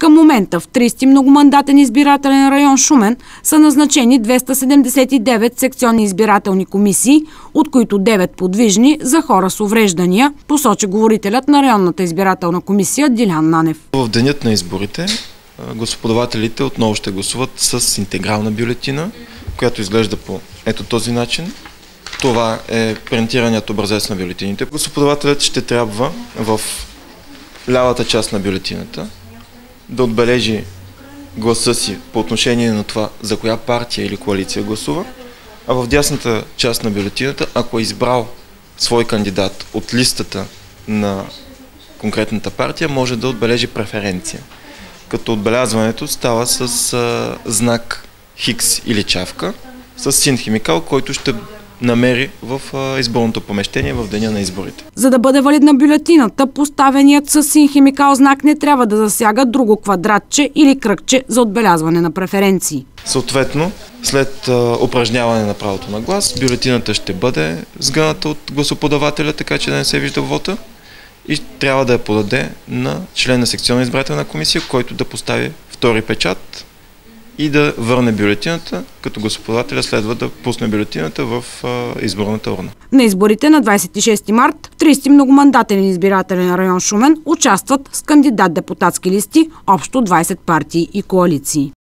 Към момента в 30 многомандатен избирателен район Шумен са назначени 279 секционни избирателни комисии, от които 9 подвижни за хора с увреждания, посочи говорителят на районната избирателна комисия Дилян Нанев. В денят на изборите господавателите отново ще гласуват с интегрална бюлетина, която изглежда по ето този начин. Това е принтираният образец на бюлетините. Господавателят ще трябва в лявата част на бюлетината да отбележи гласа си по отношение на това за коя партия или коалиция гласува, а в дясната част на бюлетината, ако е избрал свой кандидат от листата на конкретната партия, може да отбележи преференция. Като отбелязването става с знак Хикс или чавка, с син химикал, който ще намери в изборното помещение в деня на изборите. За да бъде валидна бюлетината, поставеният с син химикал знак не трябва да засяга друго квадратче или кръгче за отбелязване на преференции. Съответно, след упражняване на правото на глас, бюлетината ще бъде сгъната от гласоподавателя, така че да не се вижда вота и трябва да я подаде на член на секционна избирателна комисия, който да постави втори печат и да върне бюлетината, като господателя следва да пусне бюлетината в изборната урна. На изборите на 26 март 30 многомандатен избирателен район Шумен участват с кандидат депутатски листи общо 20 партии и коалиции.